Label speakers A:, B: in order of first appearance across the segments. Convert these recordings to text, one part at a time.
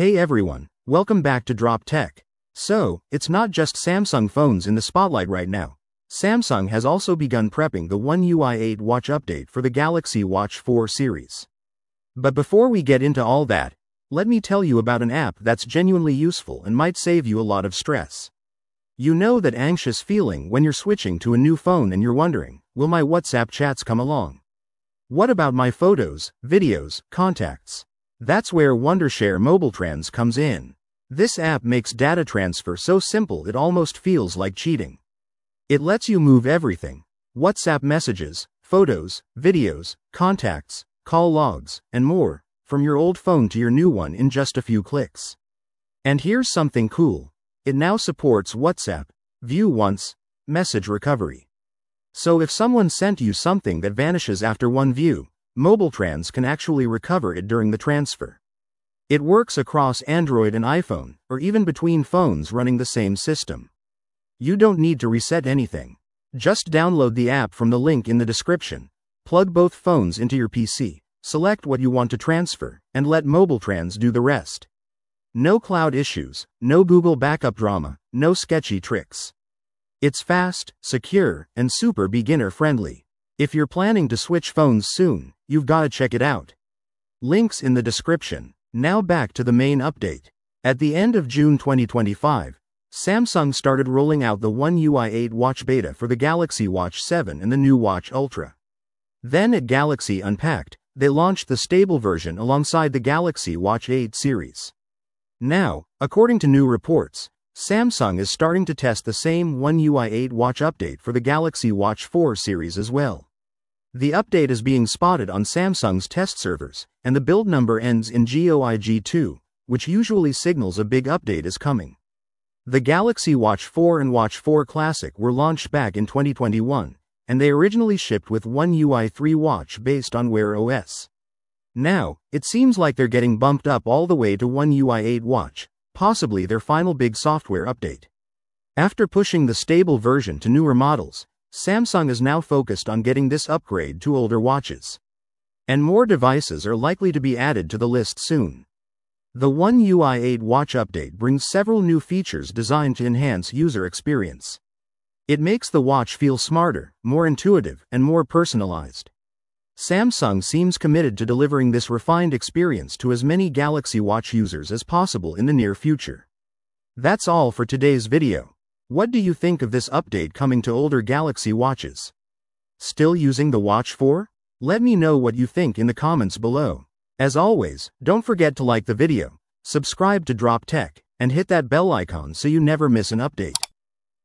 A: Hey everyone, welcome back to Drop Tech. So, it's not just Samsung phones in the spotlight right now. Samsung has also begun prepping the One UI 8 watch update for the Galaxy Watch 4 series. But before we get into all that, let me tell you about an app that's genuinely useful and might save you a lot of stress. You know that anxious feeling when you're switching to a new phone and you're wondering, will my WhatsApp chats come along? What about my photos, videos, contacts? That's where Wondershare MobileTrans comes in. This app makes data transfer so simple it almost feels like cheating. It lets you move everything WhatsApp messages, photos, videos, contacts, call logs, and more from your old phone to your new one in just a few clicks. And here's something cool it now supports WhatsApp, view once, message recovery. So if someone sent you something that vanishes after one view, MobileTrans can actually recover it during the transfer. It works across Android and iPhone, or even between phones running the same system. You don't need to reset anything. Just download the app from the link in the description, plug both phones into your PC, select what you want to transfer, and let MobileTrans do the rest. No cloud issues, no Google backup drama, no sketchy tricks. It's fast, secure, and super beginner friendly. If you're planning to switch phones soon, you've gotta check it out. Links in the description. Now back to the main update. At the end of June 2025, Samsung started rolling out the One UI 8 watch beta for the Galaxy Watch 7 and the new Watch Ultra. Then at Galaxy Unpacked, they launched the stable version alongside the Galaxy Watch 8 series. Now, according to new reports, Samsung is starting to test the same One UI 8 watch update for the Galaxy Watch 4 series as well. The update is being spotted on Samsung's test servers, and the build number ends in GOIG2, which usually signals a big update is coming. The Galaxy Watch 4 and Watch 4 Classic were launched back in 2021, and they originally shipped with One UI 3 watch based on Wear OS. Now, it seems like they're getting bumped up all the way to One UI 8 watch, possibly their final big software update. After pushing the stable version to newer models, Samsung is now focused on getting this upgrade to older watches. And more devices are likely to be added to the list soon. The One UI 8 watch update brings several new features designed to enhance user experience. It makes the watch feel smarter, more intuitive, and more personalized. Samsung seems committed to delivering this refined experience to as many Galaxy Watch users as possible in the near future. That's all for today's video. What do you think of this update coming to older Galaxy watches? Still using the Watch 4? Let me know what you think in the comments below. As always, don't forget to like the video, subscribe to Drop Tech, and hit that bell icon so you never miss an update.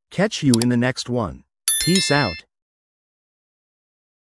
A: Catch you in the next one. Peace out.